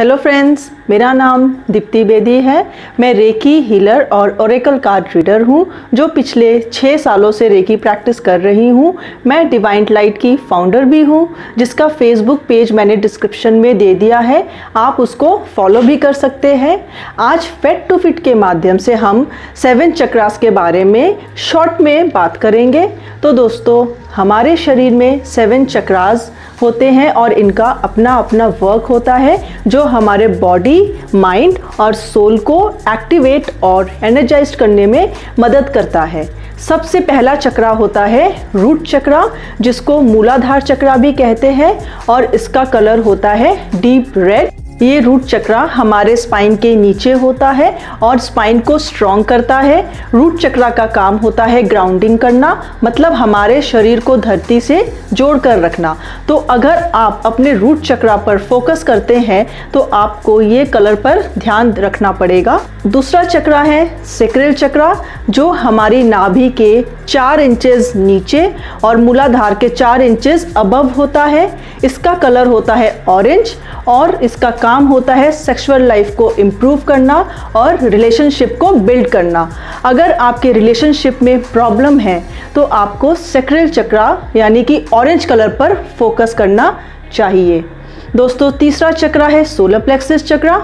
Hello friends मेरा नाम दीप्ति बेदी है। मैं रेकी हीलर और ओरेकल कार्ड रीडर हूँ, जो पिछले छः सालों से रेकी प्रैक्टिस कर रही हूँ। मैं डिवाइन लाइट की फाउंडर भी हूँ, जिसका फेसबुक पेज मैंने डिस्क्रिप्शन में दे दिया है। आप उसको फॉलो भी कर सकते हैं। आज फेट टू फिट के माध्यम से हम सेवन चक्रास के बारे में शॉर्ट में बात करेंगे। तो दोस्तों, हमारे शरीर में सेवन चक्रास होते हैं और इनका अपना अपना वर्क होता है, जो हमारे बॉडी माइंड और सोल को एक्टिवेट और एनर्जाइज करने में मदद करता है। सबसे पहला चक्रा होता है रूट चक्रा, जिसको मूलाधार चक्रा भी कहते हैं और इसका कलर होता है डीप रेड ये रूट चक्रा हमारे स्पाइन के नीचे होता है और स्पाइन को स्ट्रॉन्ग करता है। रूट चक्रा का काम होता है ग्राउंडिंग करना मतलब हमारे शरीर को धरती से जोड़ कर रखना। तो अगर आप अपने रूट चक्रा पर फोकस करते हैं तो आपको ये कलर पर ध्यान रखना पड़ेगा। दूसरा चक्रा है सेक्रेल चक्रा जो हमारी नाभि के चार इंचेस नीचे और मूलाधार के चार इंचेस अबव होता है। इसका कलर होता है ऑरेंज और इसका काम होता है सेक्सुअल लाइफ को इम्प्रूव करना और रिलेशनशिप को बिल्ड करना। अगर आपके रिलेशनशिप में प्रॉब्लम है तो आपको सेक्रेल चक्रा यानी कि ऑरेंज कलर पर फोकस करना चाहिए। दोस्तों, तीसरा चक्रा है सोलर प्लेक्सिस चक्रा।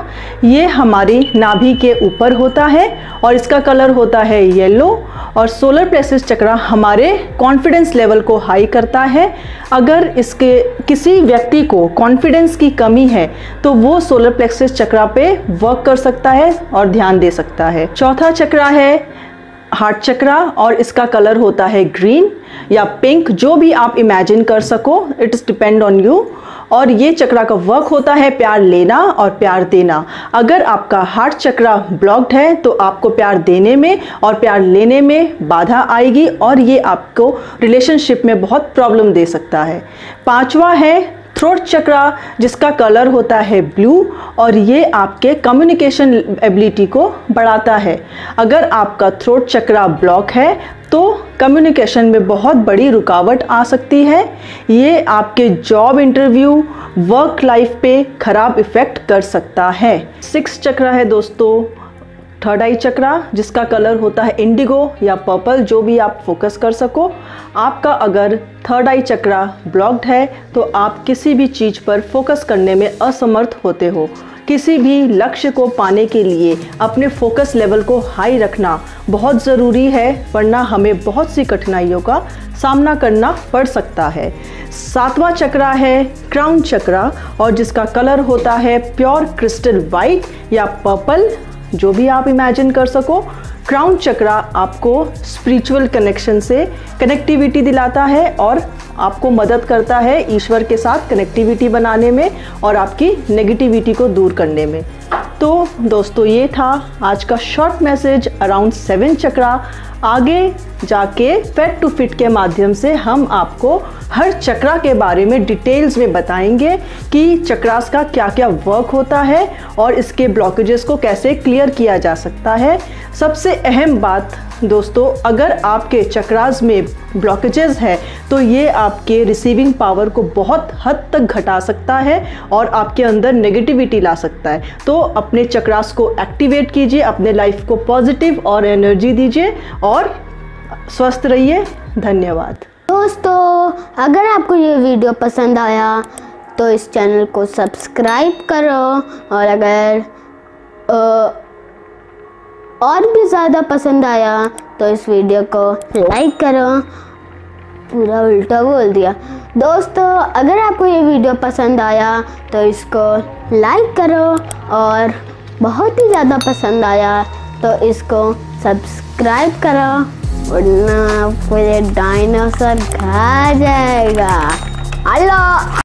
ये हमारी नाभि के ऊपर होता है और इसका कलर होता है येलो और सोलर प्लेक्सिस चक्रा हमारे कॉन्फिडेंस लेवल को हाई करता है। अगर इसके किसी व्यक्ति को कॉन्फिडेंस की कमी है तो वो सोलर प्लेक्सिस चक्रा पे वर्क कर सकता है और ध्यान दे सकता है। चौथा चक्रा है हार्ट चक्रा और इसका कलर होता है ग्रीन या पिंक जो भी आप इमेजिन कर सको इट्स डिपेंड ऑन यू और ये चक्रा का वर्क होता है प्यार लेना और प्यार देना। अगर आपका हार्ट चक्रा ब्लॉक्ड है तो आपको प्यार देने में और प्यार लेने में बाधा आएगी और ये आपको रिलेशनशिप में बहुत प्रॉब्लम दे सकता है। पांचवा है थ्रोट चक्रा जिसका कलर होता है ब्लू और ये आपके कम्युनिकेशन एबिलिटी को बढ़ाता है। अगर आपका थ्रोट चक्रा ब्लॉक है तो कम्युनिकेशन में बहुत बड़ी रुकावट आ सकती है। ये आपके जॉब इंटरव्यू वर्क लाइफ पे ख़राब इफ़ेक्ट कर सकता है। सिक्स चक्रा है दोस्तों। थर्ड आई चक्रा, जिसका कलर होता है इंडिगो या पर्पल, जो भी आप फोकस कर सको। आपका अगर थर्ड आई चक्रा ब्लॉक्ड है तो आप किसी भी चीज़ पर फोकस करने में असमर्थ होते हो। किसी भी लक्ष्य को पाने के लिए अपने फोकस लेवल को हाई रखना बहुत ज़रूरी है, वरना हमें बहुत सी कठिनाइयों का सामना करना पड़ सकता है। सातवां चक्रा है क्राउन चक्रा, और जिसका कलर होता है प्योर क्रिस्टल वाइट या पर्पल। जो भी आप इमेजिन कर सको क्राउन चक्रा आपको स्पिरिचुअल कनेक्शन से कनेक्टिविटी दिलाता है और आपको मदद करता है ईश्वर के साथ कनेक्टिविटी बनाने में और आपकी नेगेटिविटी को दूर करने में। तो दोस्तों, ये था आज का short message around seven chakra आगे जाके फेट टू फिट के माध्यम से हम आपको हर चक्रा के बारे में डिटेल्स में बताएँगे कि चक्रास का क्या क्या वर्क होता है और इसके ब्लॉकेजेस को कैसे क्लियर किया जा सकता है। सबसे अहम बात दोस्तों अगर आपके चक्रास में ब्लॉकेजेस है तो ये आपके रिसीविंग पावर को बहुत हद तक घटा सकता है और आपके अंदर नेगेटिविटी ला सकता है। तो अपने चक्रास को एक्टिवेट कीजिए अपने लाइफ को पॉजिटिव और एनर्जी दीजिए और स्वस्थ रहिए। धन्यवाद। दोस्तों अगर आपको ये वीडियो पसंद आया तो इस चैनल को सब्सक्राइब करो और अगर आ, और भी ज़्यादा पसंद आया तो इस वीडियो को लाइक करो। पूरा उल्टा बोल दिया। दोस्तों, अगर आपको ये वीडियो पसंद आया तो इसको लाइक करो और बहुत ही ज़्यादा पसंद आया तो इसको सब्सक्राइब करो। वरना ये डायनासोर खा जाएगा। अल्लाह